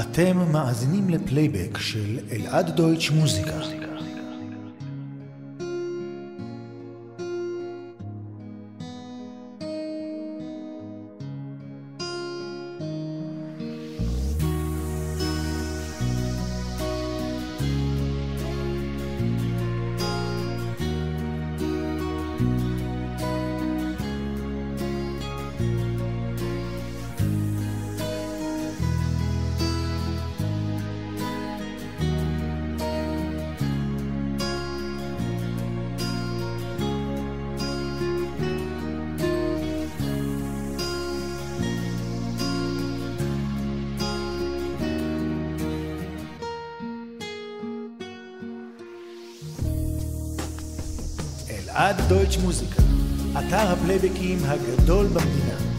אתם מאזינים לפלייבק של אלעד דויטש מוזיקה. אלעד דויטש מוזיקה, אתר הפלייבקים הגדול במדינה.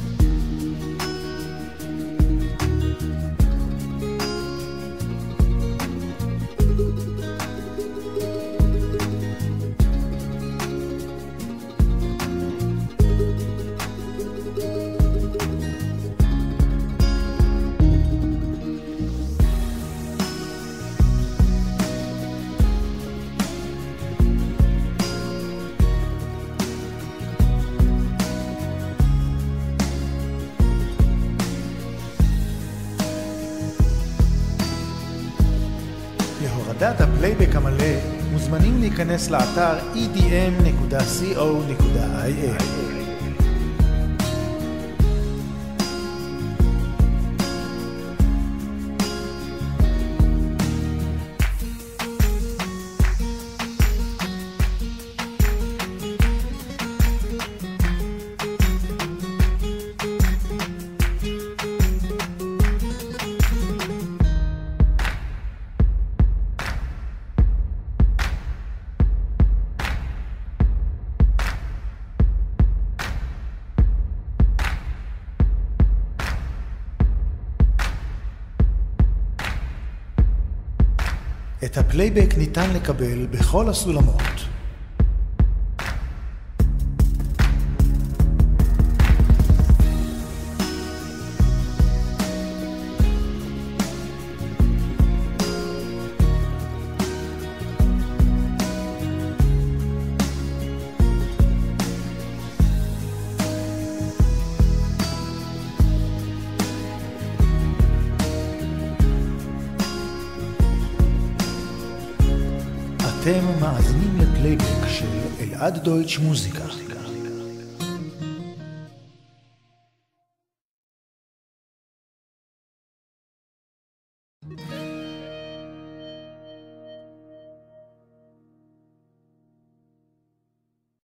להורדת הפלייבק המלא מוזמנים להיכנס לאתר edm.co.il את הפלייבק ניתן לקבל בכל הסולמות. אתם מאזינים לפלייבק של אלעד דויטש מוזיקה.